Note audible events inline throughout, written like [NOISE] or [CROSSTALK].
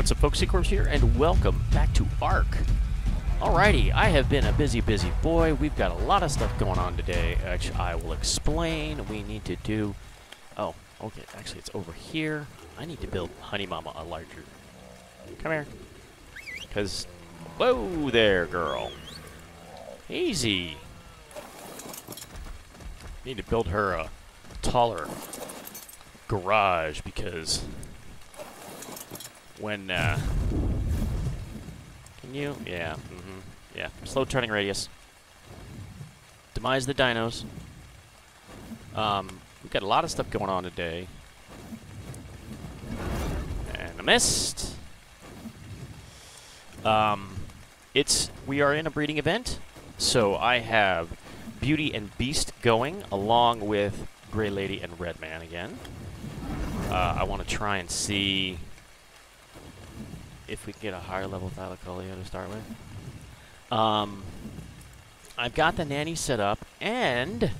What's up, folks? SigCorps here, and welcome back to Ark. Alrighty, I have been a busy, busy boy. We've got a lot of stuff going on today, which I will explain. We need to do... Oh, okay, actually, it's over here. I need to build Honey Mama a larger... Come here. Because... Whoa there, girl. Easy. Need to build her a taller garage because when uh, can you? Yeah mm-hmm yeah. Slow turning radius. Demise the dinos. Um we've got a lot of stuff going on today. And I missed um it's we are in a breeding event so I have Beauty and Beast going along with Gray Lady and Red Man again. Uh, I want to try and see if we can get a higher level Thylacoleo to start with. Um, I've got the nanny set up, and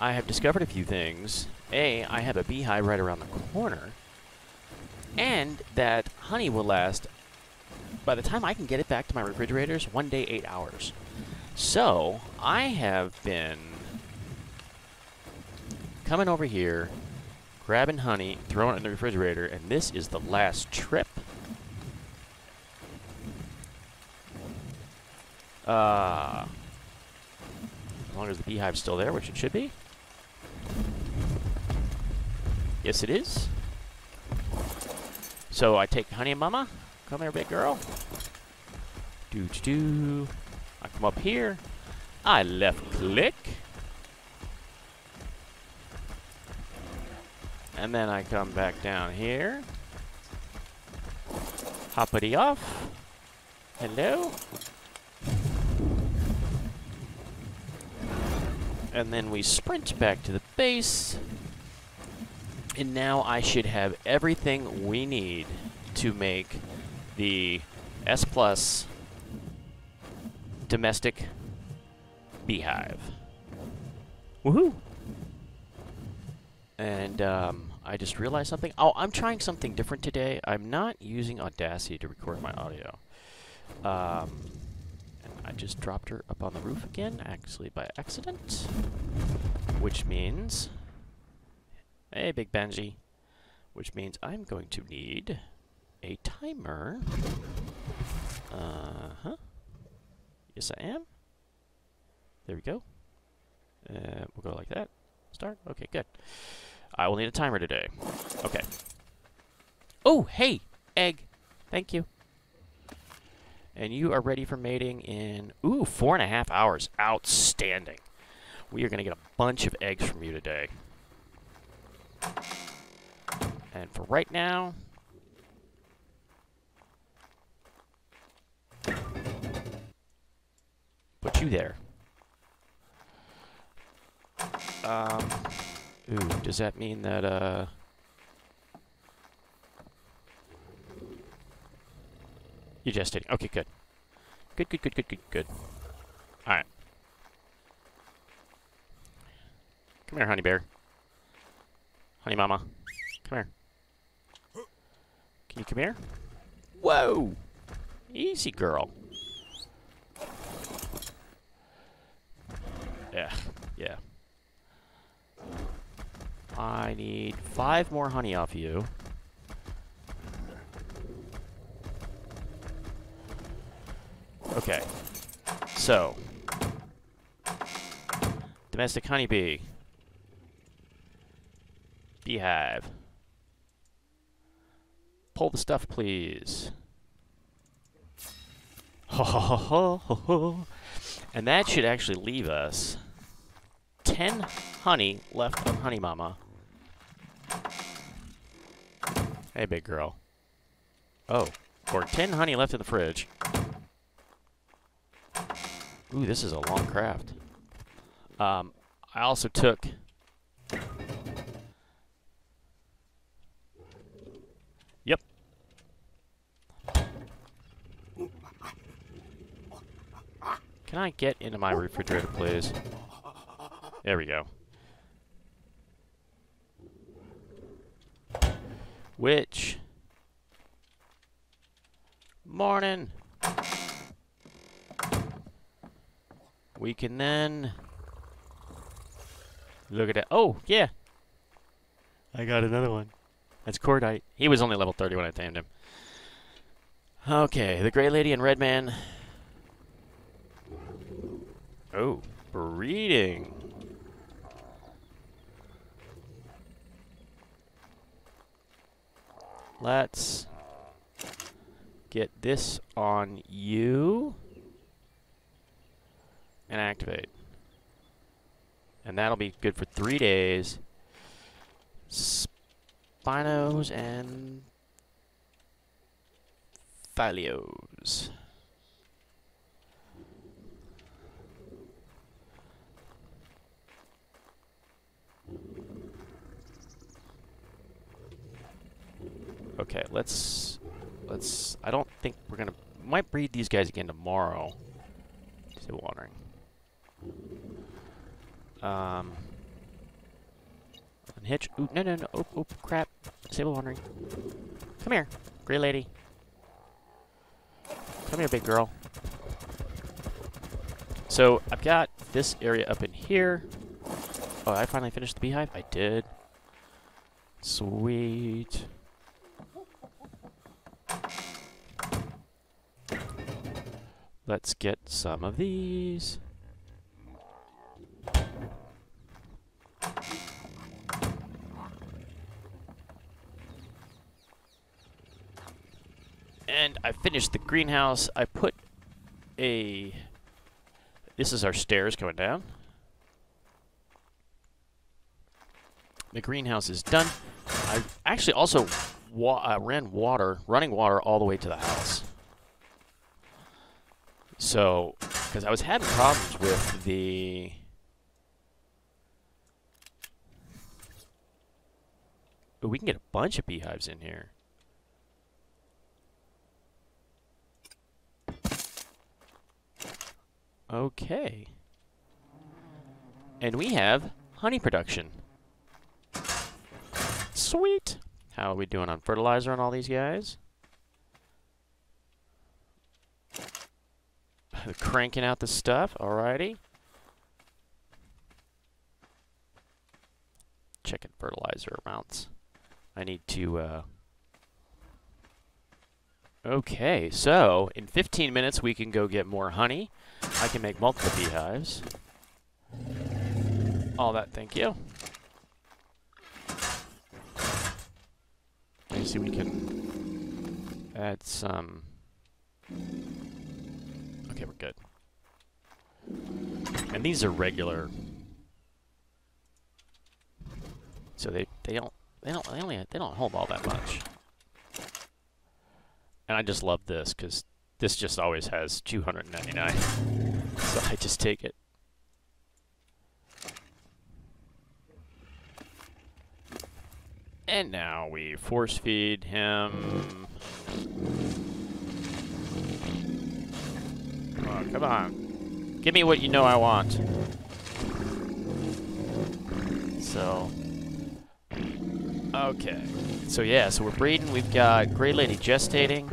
I have discovered a few things. A, I have a beehive right around the corner, and that honey will last, by the time I can get it back to my refrigerators, one day, eight hours. So, I have been coming over here, grabbing honey, throwing it in the refrigerator, and this is the last trip. Uh, as long as the beehive's still there, which it should be. Yes, it is. So I take honey mama. Come here, big girl. Do do do. I come up here. I left click. And then I come back down here. Hoppity off. Hello. And then we sprint back to the base. And now I should have everything we need to make the S Plus domestic beehive. Woohoo! And um, I just realized something. Oh, I'm trying something different today. I'm not using Audacity to record my audio. Um, I just dropped her up on the roof again, actually by accident. Which means... Hey, Big Benji. Which means I'm going to need a timer. Uh-huh. Yes, I am. There we go. Uh, we'll go like that. Start? Okay, good. I will need a timer today. Okay. Oh, hey! Egg. Thank you. And you are ready for mating in, ooh, four and a half hours. Outstanding. We are going to get a bunch of eggs from you today. And for right now... Put you there. Um... Ooh, does that mean that, uh... You're gestating. Okay, good. Good, good, good, good, good, good. Alright. Come here, honey bear. Honey mama. Come here. Can you come here? Whoa! Easy, girl. Yeah, yeah. I need five more honey off you. Okay. So. Domestic honeybee. Beehive. Pull the stuff, please. Ho ho ho ho ho. And that should actually leave us 10 honey left on Honey Mama. Hey, big girl. Oh, or 10 honey left in the fridge. Ooh, this is a long craft. Um, I also took... Yep. Can I get into my refrigerator, please? There we go. Which Morning. We can then look at it. Oh, yeah. I got another one. That's Cordite. He was only level 30 when I tamed him. Okay, the Gray Lady and Red Man. Oh, breeding. Let's get this on you and activate. And that'll be good for three days. Spinos and Thylos. Okay, let's let's I don't think we're gonna might breed these guys again tomorrow. Still watering. Um Hitch. Ooh, no, no, no. Oop, crap. Disable wandering. Come here, gray lady. Come here, big girl. So, I've got this area up in here. Oh, I finally finished the beehive? I did. Sweet. Let's get some of these. And I finished the greenhouse. I put a... This is our stairs going down. The greenhouse is done. I actually also wa uh, ran water, running water all the way to the house. So, because I was having problems with the... Ooh, we can get a bunch of beehives in here. Okay. And we have honey production. Sweet! How are we doing on fertilizer on all these guys? [SIGHS] Cranking out the stuff, alrighty. Checking fertilizer amounts. I need to, uh... Okay, so, in 15 minutes we can go get more honey. I can make multiple beehives. All that, thank you. Let me see we can add some... Okay, we're good. And these are regular. So they they don't they don't they only they don't hold all that much. And I just love this because this just always has 299. so I just take it. And now we force feed him. Oh, come on. Give me what you know I want. So. Okay. So yeah, so we're breeding. We've got Gray Lady gestating.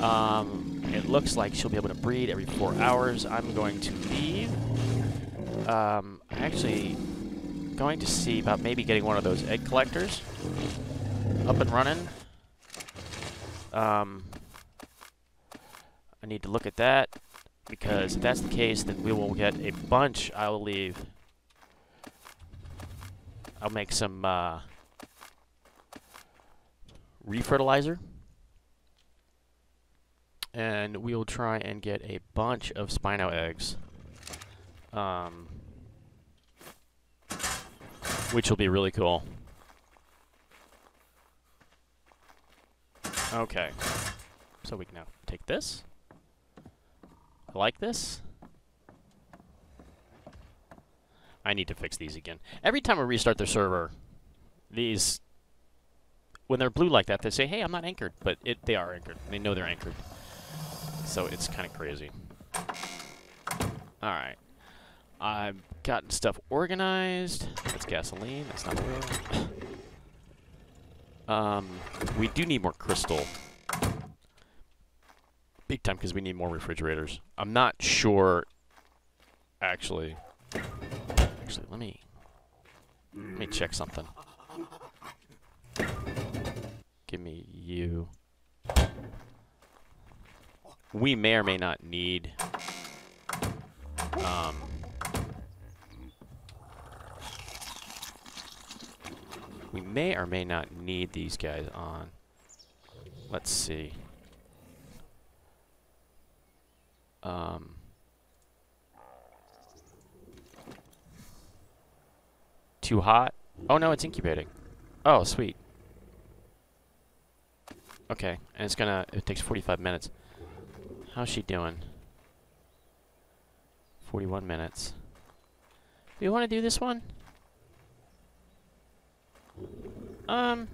Um, it looks like she'll be able to breed every four hours. I'm going to leave. Um, I'm actually going to see about maybe getting one of those egg collectors up and running. Um, I need to look at that because if that's the case, then we will get a bunch. I'll leave. I'll make some uh, refertilizer and we'll try and get a bunch of Spino eggs. Um, which will be really cool. Okay. So we can now take this. I like this. I need to fix these again. Every time we restart the server, these, when they're blue like that, they say, hey, I'm not anchored. But it, they are anchored. They know they're anchored. So it's kind of crazy. Alright. I've gotten stuff organized. That's gasoline. That's not oil. [SIGHS] um, we do need more crystal. big time because we need more refrigerators. I'm not sure, actually. Actually, let me let me check something. Give me you. We may or may not need um, we may or may not need these guys on. Let's see. Um, too hot? Oh no, it's incubating. Oh, sweet. Okay, and it's gonna, it takes 45 minutes. How's she doing? 41 minutes. Do you want to do this one? Um...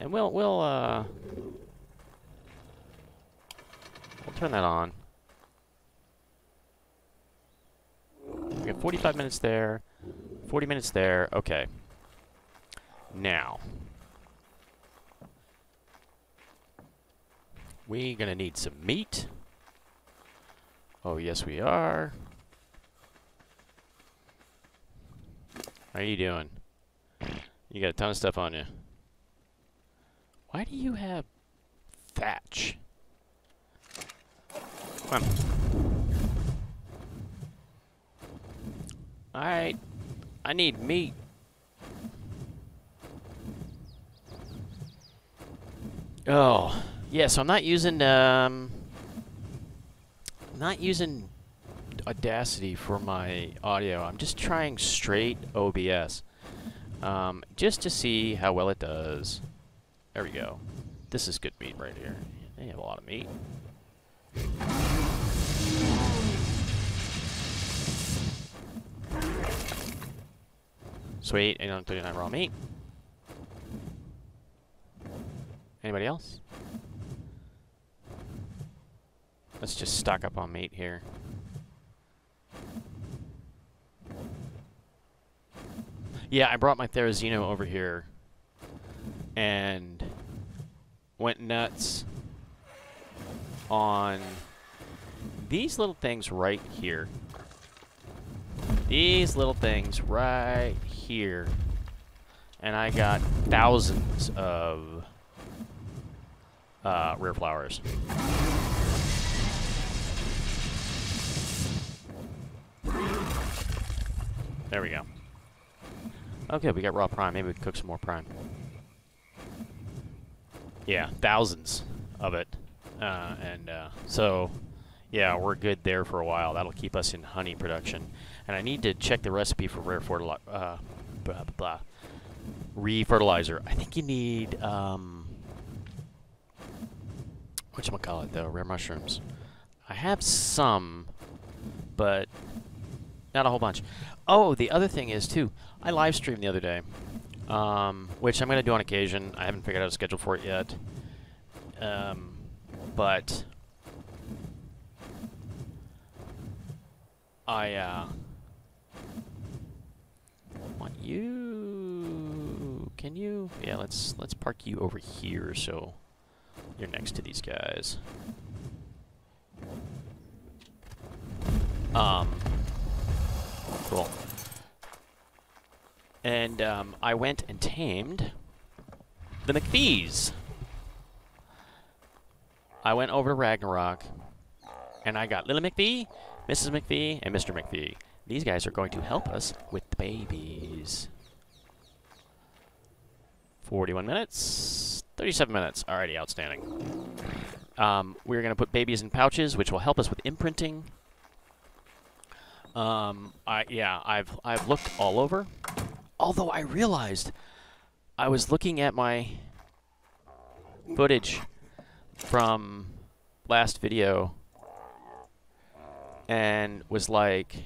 And we'll, we'll, uh... We'll turn that on. We got 45 minutes there. 40 minutes there. Okay. Now. We're gonna need some meat. Oh, yes we are. How are you doing? You got a ton of stuff on you. Why do you have thatch? Come on. Alright. I need meat. Oh. Yeah, so I'm not using, um... Not using Audacity for my audio. I'm just trying straight OBS. Um, just to see how well it does. There we go. This is good meat right here. They have a lot of meat. Sweet, 839 raw meat. Anybody else? Let's just stock up on meat here. Yeah, I brought my Therizino over here and went nuts on these little things right here. These little things right here. And I got thousands of uh, rare flowers. There we go. Okay, we got raw prime. Maybe we can cook some more prime. Yeah, thousands of it. Uh, and uh, so, yeah, we're good there for a while. That'll keep us in honey production. And I need to check the recipe for rare fertilizer. Uh, blah, blah, blah. Re-fertilizer. I think you need, um, whatchamacallit, though, rare mushrooms. I have some, but not a whole bunch. Oh, the other thing is, too, I live streamed the other day, um, which I'm going to do on occasion. I haven't figured out a schedule for it yet. Um, but I uh, want you. Can you? Yeah, let's let's park you over here so you're next to these guys. Um, cool. And um, I went and tamed the McPhees. I went over to Ragnarok, and I got Little McPhee, Mrs. McPhee, and Mr. McPhee. These guys are going to help us with the babies. 41 minutes, 37 minutes. Alrighty, outstanding. Um, we're going to put babies in pouches, which will help us with imprinting. Um, I yeah, I've I've looked all over. Although I realized I was looking at my footage from last video and was like,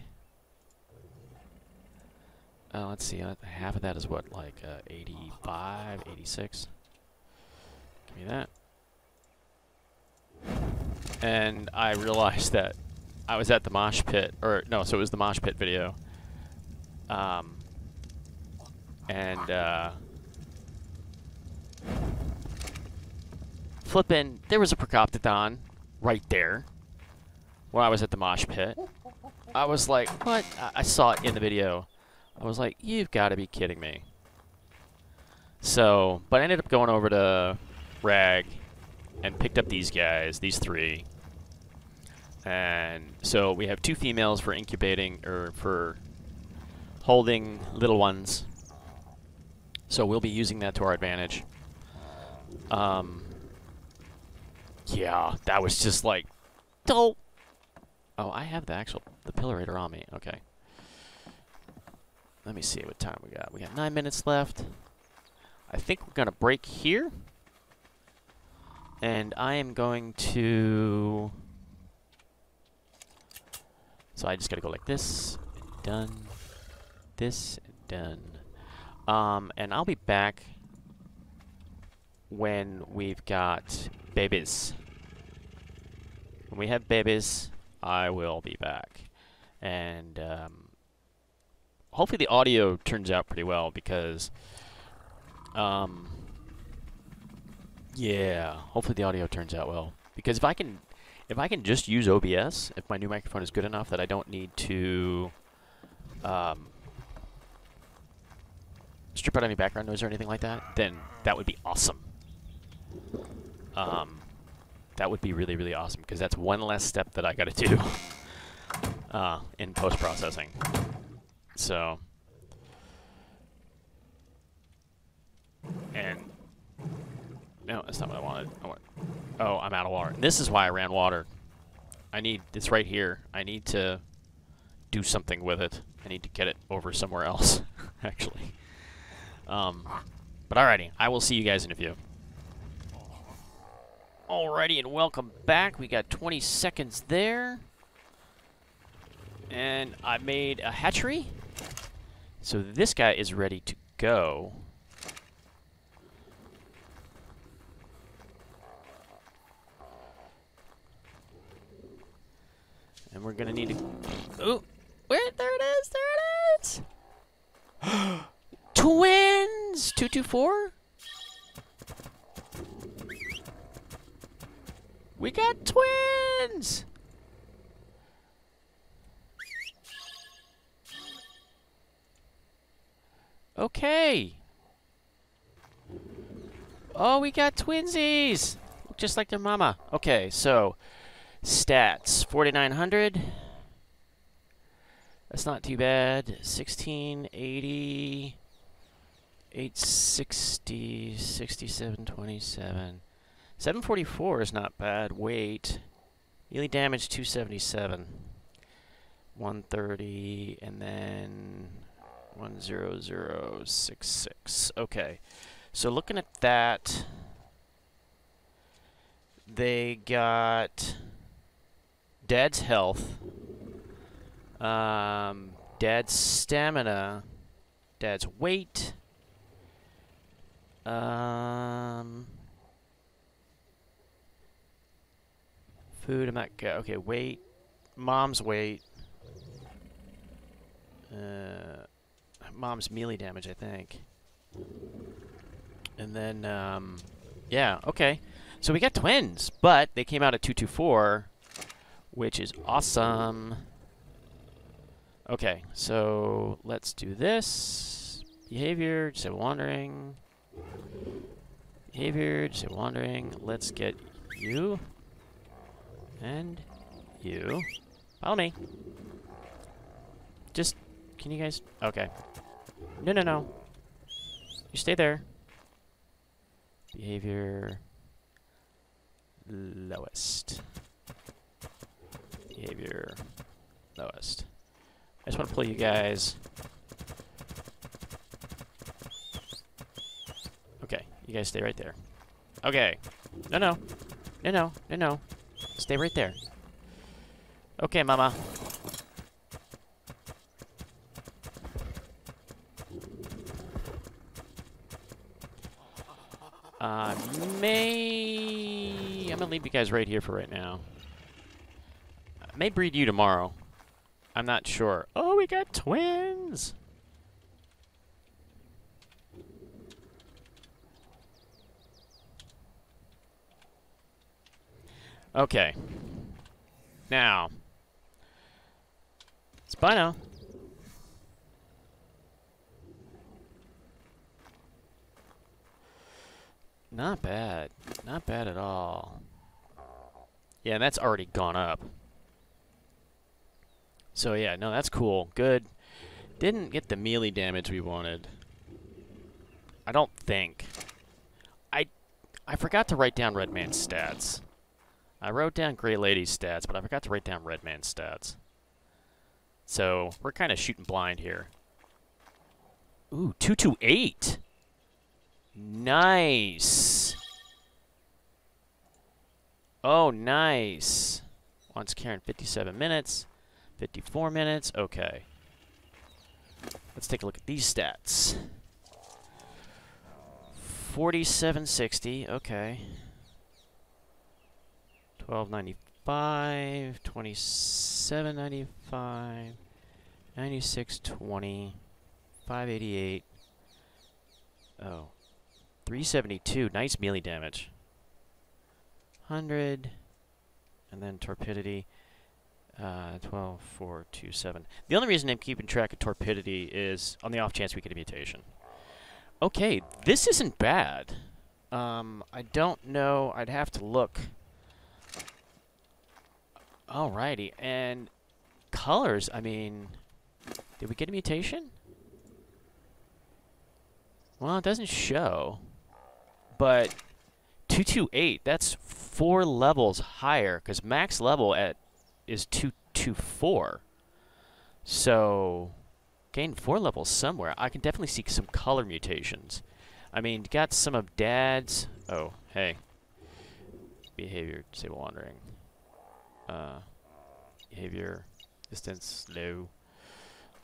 uh, let's see, uh, half of that is what, like uh, 85, 86? Give me that. And I realized [LAUGHS] that I was at the mosh pit, or no, so it was the mosh pit video. Um, And, uh... Flippin', there was a Procoptodon right there when I was at the mosh pit. I was like, what? I, I saw it in the video. I was like, you've got to be kidding me. So, but I ended up going over to Rag and picked up these guys, these three. And so we have two females for incubating, or for holding little ones. So we'll be using that to our advantage. Um, yeah, that was just like, dope. Oh, I have the actual, the Pillarator on me. Okay. Let me see what time we got. We got nine minutes left. I think we're going to break here. And I am going to... So I just got to go like this, done, this, done. Um, and I'll be back when we've got babies. When we have babies, I will be back. And um, hopefully the audio turns out pretty well because, um, yeah, hopefully the audio turns out well. Because if I can, if I can just use OBS, if my new microphone is good enough that I don't need to um, strip out any background noise or anything like that, then that would be awesome. Um, that would be really, really awesome because that's one less step that I got to do [LAUGHS] uh, in post-processing. So, and no, that's not what I wanted. I want, oh, I'm out of water. This is why I ran water. I need, it's right here. I need to do something with it. I need to get it over somewhere else, [LAUGHS] actually. Um, but alrighty, I will see you guys in a few. Alrighty, and welcome back. We got 20 seconds there. And I made a hatchery. So this guy is ready to go. And we're gonna need to... [GASPS] Oh! Where? There it is! There it is! [GASPS] Twins! 224? We got twins! Okay. Oh, we got twinsies! Look just like their mama. Okay, so stats 4900. That's not too bad. 1680, 860, 67, 27. 744 is not bad. Weight. Melee damage 277. 130, and then 10066. Okay. So looking at that, they got Dad's health, um, Dad's stamina, Dad's weight, um, food, I'm not, okay, weight, mom's weight, uh, mom's melee damage, I think. And then, um, yeah, okay. So we got twins, but they came out at 224, which is awesome. Okay, so let's do this. Behavior, just say wandering. Behavior, just wandering. Let's get you. And you. Follow me. Just, can you guys, okay. No, no, no. You stay there. Behavior lowest. Behavior lowest. I just want to pull you guys. Okay, you guys stay right there. Okay. No, no. No, no. No, no. Stay right there. Okay, mama. Uh, may... I'm gonna leave you guys right here for right now. I may breed you tomorrow. I'm not sure. Oh, we got twins! Okay. Now. It's bye now. Not bad. Not bad at all. Yeah, and that's already gone up. So yeah, no, that's cool. Good. Didn't get the melee damage we wanted. I don't think. I I forgot to write down Redman's stats. I wrote down Grey Lady's stats, but I forgot to write down Redman's stats. So, we're kind of shooting blind here. Ooh, 228. Nice. Oh, nice. Wants Karen 57 minutes. 54 minutes. Okay. Let's take a look at these stats. 4760. Okay. 1295, 2795, 9620, 588. Oh. 372. Nice melee damage. 100. And then torpidity. Uh, 12, 4, 2, 7. The only reason I'm keeping track of torpidity is on the off chance we get a mutation. Okay, this isn't bad. Um, I don't know. I'd have to look. Alrighty, and colors, I mean, did we get a mutation? Well, it doesn't show, but 228, that's four levels higher, because max level at is 224. So, gain four levels somewhere. I can definitely see some color mutations. I mean, got some of Dad's... Oh, hey. Behavior, disable wandering uh, behavior, distance, low.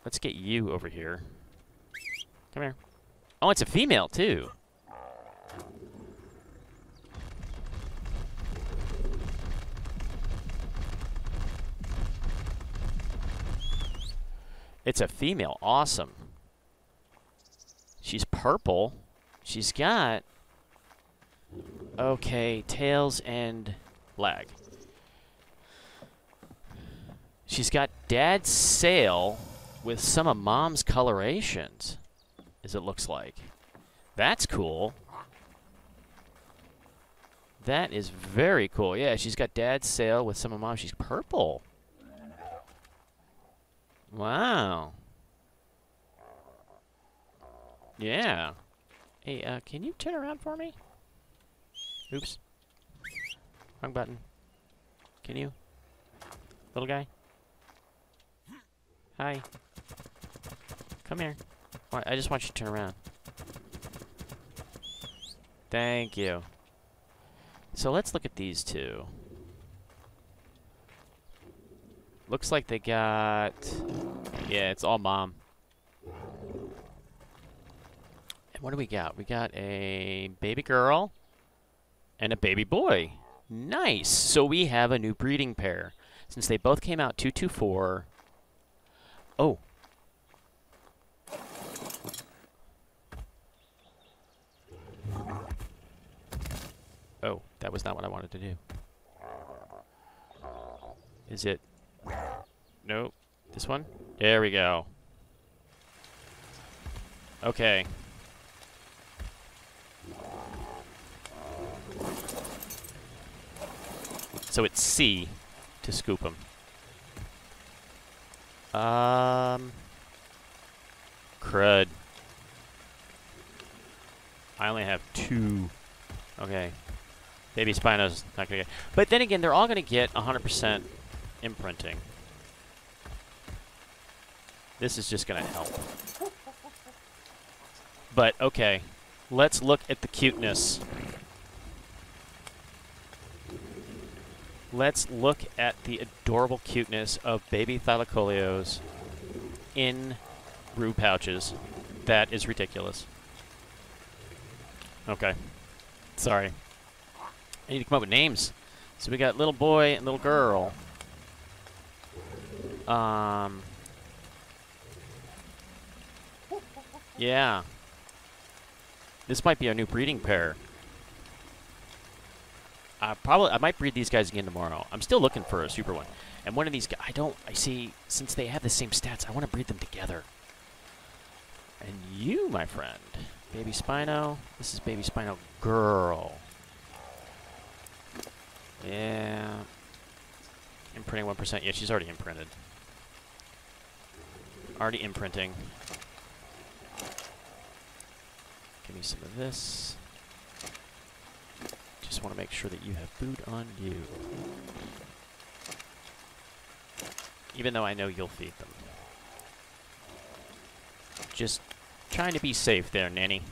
Let's get you over here. Come here. Oh, it's a female, too. It's a female. Awesome. She's purple. She's got... Okay, tails and lag. She's got dad's sail with some of mom's colorations, as it looks like. That's cool. That is very cool. Yeah, she's got dad's sail with some of mom. She's purple. Wow. Yeah. Hey, uh, can you turn around for me? Oops. Wrong button. Can you? Little guy? Hi. Come here. I just want you to turn around. Thank you. So let's look at these two. Looks like they got... Yeah, it's all mom. And what do we got? We got a baby girl and a baby boy. Nice! So we have a new breeding pair. Since they both came out 224, Oh. Oh, that was not what I wanted to do. Is it? Nope. This one? There we go. Okay. So it's C to scoop them. Um, crud. I only have two. Okay. Baby Spino's not gonna get. But then again, they're all gonna get 100% imprinting. This is just gonna help. But okay, let's look at the cuteness. let's look at the adorable cuteness of baby thylacoleos in brew pouches. That is ridiculous. Okay. Sorry. I need to come up with names. So we got little boy and little girl. Um. Yeah. This might be our new breeding pair. I probably I might breed these guys again tomorrow. I'm still looking for a super one. And one of these guys, I don't, I see, since they have the same stats, I want to breed them together. And you, my friend, Baby Spino, this is Baby Spino Girl. Yeah. Imprinting 1%. Yeah, she's already imprinted. Already imprinting. Give me some of this. Just want to make sure that you have food on you. Even though I know you'll feed them. Just trying to be safe there, Nanny.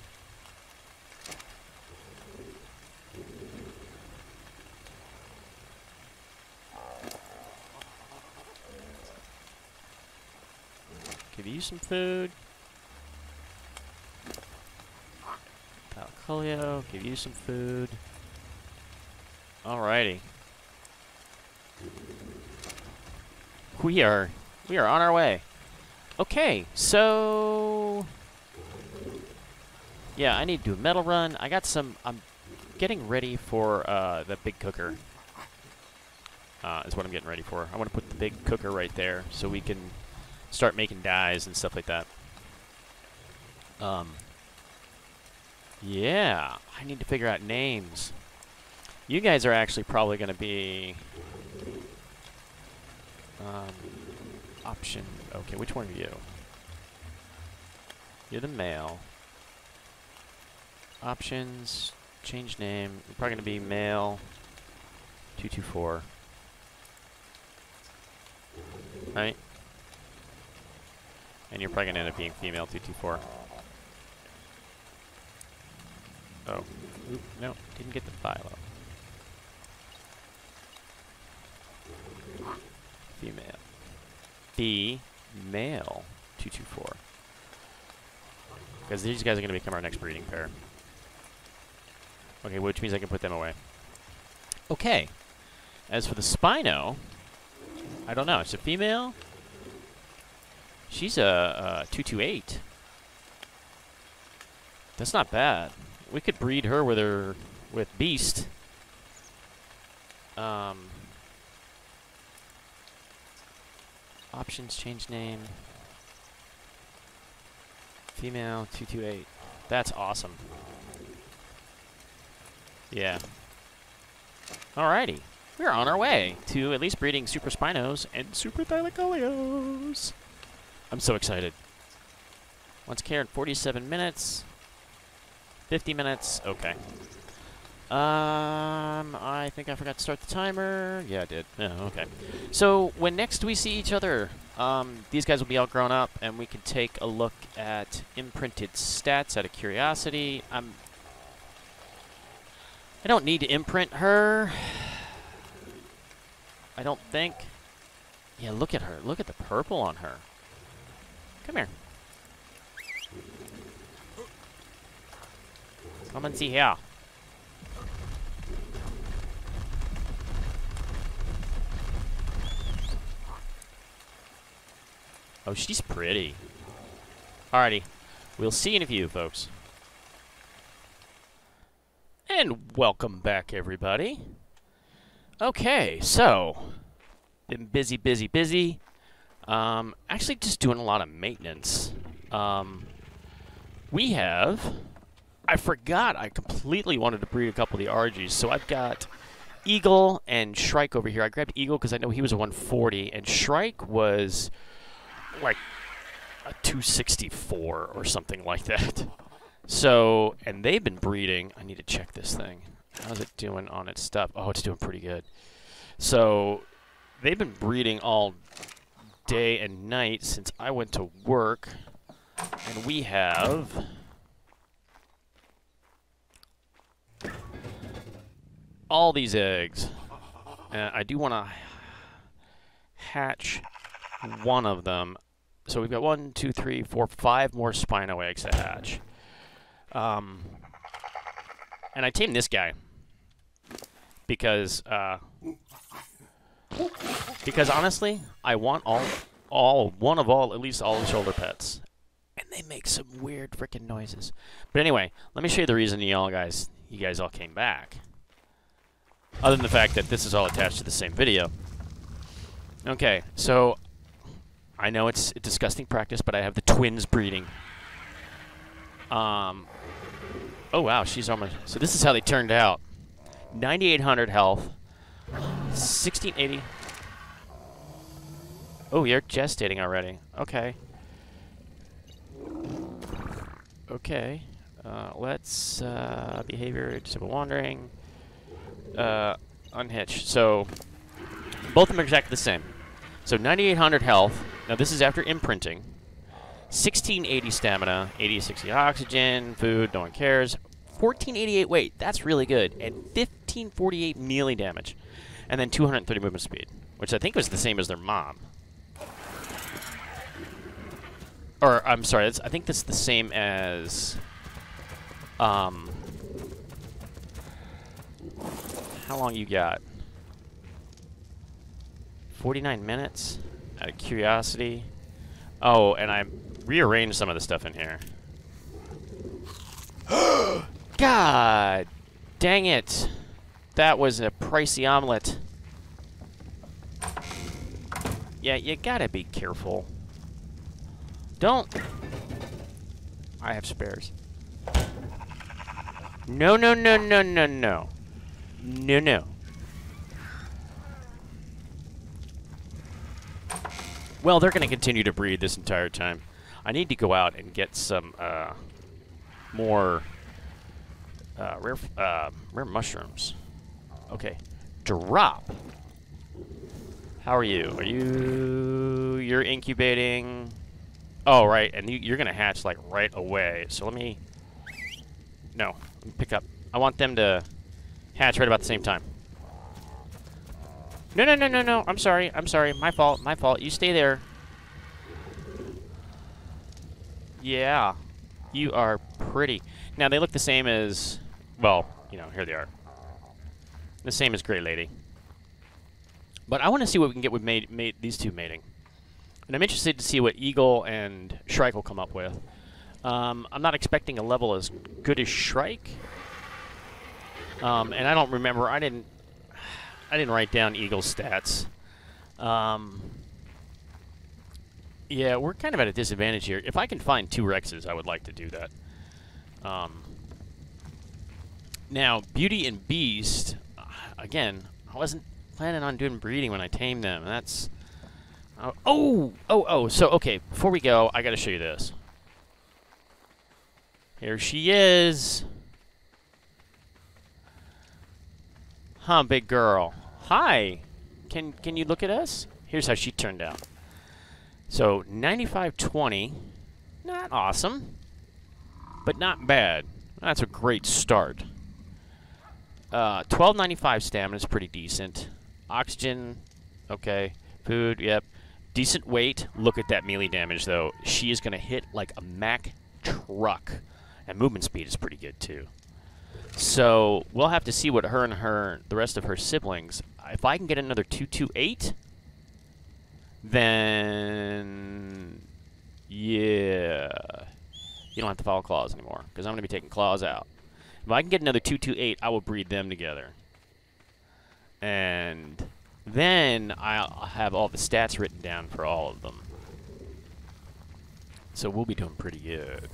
Give you some food. Palcolio, give you some food. Alrighty. We are we are on our way. Okay, so yeah, I need to do a metal run. I got some. I'm getting ready for uh, the big cooker. Uh, is what I'm getting ready for. I want to put the big cooker right there so we can start making dyes and stuff like that. Um. Yeah, I need to figure out names. You guys are actually probably going to be um, option. Okay, which one are you? You're the male. Options, change name. You're probably going to be male 224. Right? And you're probably going to end up being female 224. Oh. Oop, no, didn't get the file up. Female. B male 224. Because these guys are going to become our next breeding pair. Okay, which means I can put them away. Okay. As for the Spino, I don't know. It's a female. She's a, a 228. That's not bad. We could breed her with her with Beast. Um, options change name. Female 228. That's awesome. Yeah. Alrighty. We're on our way to at least breeding Super Spinos and Super Thylacoleos. I'm so excited. Once care in 47 minutes. 50 minutes. Okay. Um, I think I forgot to start the timer. Yeah, I did. Yeah, okay. So, when next we see each other, um, these guys will be all grown up, and we can take a look at imprinted stats out of curiosity. I'm... I don't need to imprint her. I don't think. Yeah, look at her. Look at the purple on her. Come here. Come and see here. Oh, she's pretty. Alrighty. We'll see you in a few, folks. And welcome back, everybody. Okay, so... Been busy, busy, busy. Um, actually just doing a lot of maintenance. Um, we have... I forgot I completely wanted to breed a couple of the Argys, so I've got Eagle and Shrike over here. I grabbed Eagle because I know he was a 140, and Shrike was like a 264 or something like that. So, and they've been breeding. I need to check this thing. How's it doing on its stuff? Oh, it's doing pretty good. So, they've been breeding all day and night since I went to work. And we have... all these eggs. Uh, I do want to hatch one of them so we've got one, two, three, four, five more Spino eggs to hatch. Um, and I tamed this guy because uh, because honestly, I want all all one of all at least all the shoulder pets, and they make some weird freaking noises. But anyway, let me show you the reason y'all guys you guys all came back. Other than the fact that this is all attached to the same video. Okay, so I know it's a disgusting practice, but I have the twins breeding. Um. Oh wow, she's almost. So this is how they turned out. 9,800 health. 1680. Oh, you're gestating already. Okay. Okay. Uh, let's uh, behavior, disable wandering, uh, unhitch. So both of them are exactly the same. So 9,800 health. Now this is after imprinting. 1680 stamina, 8060 oxygen, food, no one cares. 1488 weight, that's really good. And 1548 melee damage. And then 230 movement speed, which I think was the same as their mom. Or, I'm sorry, I think that's the same as... Um... How long you got? 49 minutes? Out of curiosity. Oh, and I rearranged some of the stuff in here. [GASPS] God dang it. That was a pricey omelet. Yeah, you gotta be careful. Don't. I have spares. No, no, no, no, no, no. No, no. Well, they're going to continue to breed this entire time. I need to go out and get some uh, more uh, rare, uh, rare mushrooms. Okay. Drop. How are you? Are you... You're incubating... Oh, right, and you, you're going to hatch, like, right away. So let me... No, pick up. I want them to hatch right about the same time. No, no, no, no, no. I'm sorry. I'm sorry. My fault. My fault. You stay there. Yeah. You are pretty. Now, they look the same as... Well, you know, here they are. The same as Grey Lady. But I want to see what we can get with mate, mate, these two mating. And I'm interested to see what Eagle and Shrike will come up with. Um, I'm not expecting a level as good as Shrike. Um, and I don't remember. I didn't. I didn't write down Eagle's stats. Um, yeah, we're kind of at a disadvantage here. If I can find two Rexes, I would like to do that. Um, now, Beauty and Beast, again, I wasn't planning on doing breeding when I tamed them. That's... Uh, oh! Oh, oh, so, okay, before we go, I gotta show you this. Here she is. Huh, big girl. Hi. Can can you look at us? Here's how she turned out. So 9520, not awesome, but not bad. That's a great start. Uh, 1295 stamina is pretty decent. Oxygen, okay. Food, yep. Decent weight. Look at that melee damage, though. She is going to hit like a Mack truck. And movement speed is pretty good, too. So we'll have to see what her and her, the rest of her siblings, if I can get another 228, then yeah, you don't have to follow claws anymore because I'm going to be taking claws out. If I can get another 228, I will breed them together. And then I'll have all the stats written down for all of them. So we'll be doing pretty good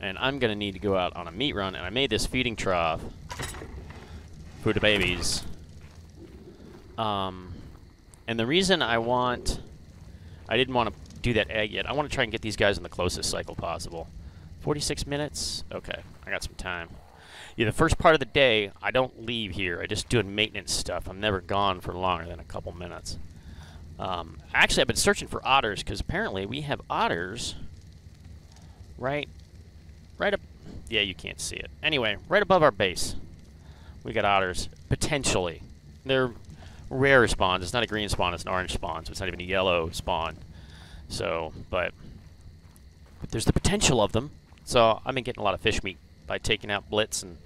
and I'm going to need to go out on a meat run, and I made this feeding trough for the babies. Um, and the reason I want... I didn't want to do that egg yet. I want to try and get these guys in the closest cycle possible. 46 minutes? Okay, I got some time. Yeah, the first part of the day, I don't leave here. I just doing maintenance stuff. I'm never gone for longer than a couple minutes. Um, actually, I've been searching for otters, because apparently we have otters right Right up... Yeah, you can't see it. Anyway, right above our base, we got otters. Potentially. They're rare spawns. It's not a green spawn, it's an orange spawn, so it's not even a yellow spawn. So, but, but there's the potential of them. So I've been getting a lot of fish meat by taking out Blitz and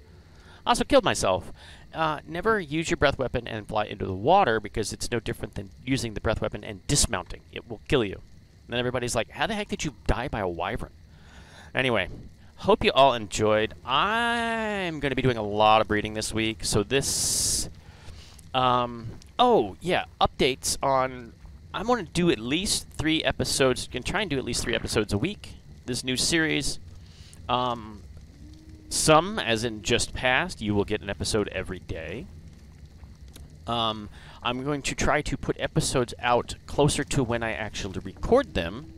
also killed myself. Uh, never use your breath weapon and fly into the water because it's no different than using the breath weapon and dismounting. It will kill you. And then everybody's like, how the heck did you die by a wyvern? Anyway, hope you all enjoyed. I'm going to be doing a lot of breeding this week, so this. Um, oh yeah, updates on. I'm going to do at least three episodes. Can try and do at least three episodes a week. This new series. Um, some, as in just past, you will get an episode every day. Um, I'm going to try to put episodes out closer to when I actually record them,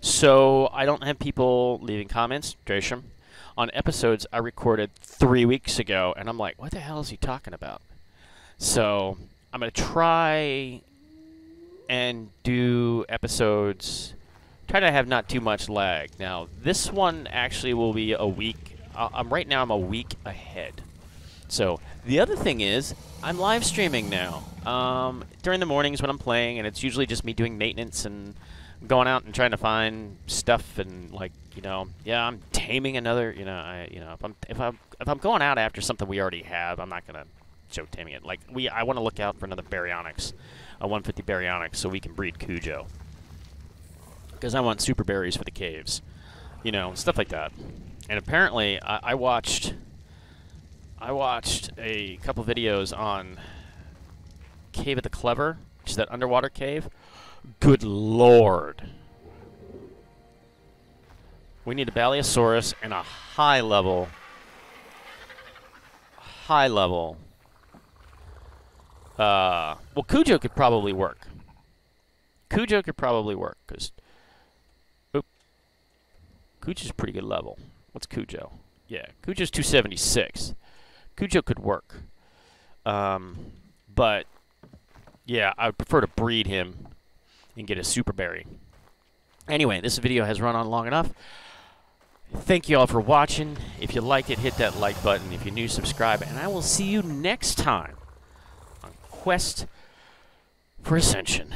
so I don't have people leaving comments, Drasham, on episodes I recorded three weeks ago, and I'm like, what the hell is he talking about? So I'm going to try and do episodes, try to have not too much lag. Now, this one actually will be a week. Uh, I'm right now. I'm a week ahead. So the other thing is, I'm live streaming now. Um, during the mornings when I'm playing, and it's usually just me doing maintenance and going out and trying to find stuff and like you know, yeah, I'm taming another. You know, I you know if I'm if I'm if I'm going out after something we already have, I'm not gonna show taming it. Like we, I want to look out for another baryonyx, a 150 baryonyx, so we can breed Cujo. Because I want super berries for the caves, you know, stuff like that. And apparently, I, I watched I watched a couple videos on Cave of the Clever, which is that underwater cave. Good lord. We need a Basilosaurus and a high level, high level. Uh, well, Cujo could probably work. Cujo could probably work, because... Oop. Cujo's pretty good level. What's Cujo? Yeah, Cujo's 276. Cujo could work. Um, but, yeah, I would prefer to breed him and get a super berry. Anyway, this video has run on long enough. Thank you all for watching. If you liked it, hit that like button. If you're new, subscribe. And I will see you next time on Quest for Ascension.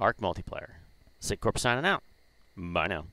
Ark Multiplayer. Sigcorp signing out. Bye now.